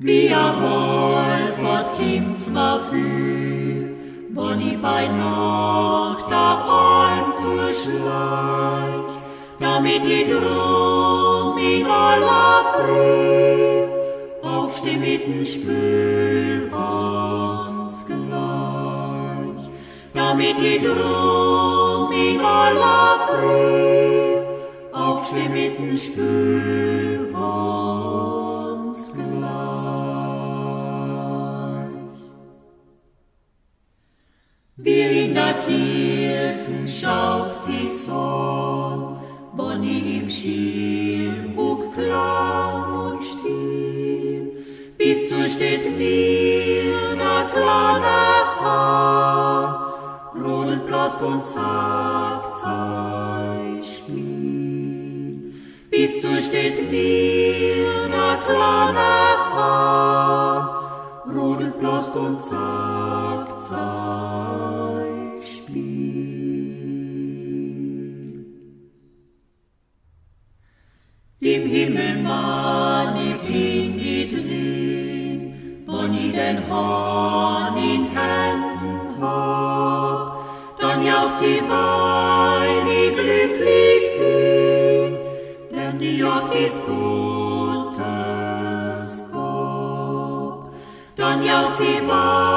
Wie a Wolfert kimmt's ma für, wann i bei Nacht da Alm zur Schleich, damit i drum in aller Früh aufsteh mit den Spülhans gleich, damit i drum in aller Früh aufsteh mit den Spülhans Wir in der Kirchen schaut sich so, wann i im Schirmbuck klar und still, bis so steht mir der kleine Hahn, rodelt blast und sagt, sei Spiel. Bis so steht mir der kleine Hahn, rodelt blast und sagt, sei Im Himmel, Mann, ich bin ich drin, ich den Hahn in Händen hab, dann jaucht sie, weil ich glücklich bin, denn die Jagd ist Gottes Gab. Dann jaucht sie, weil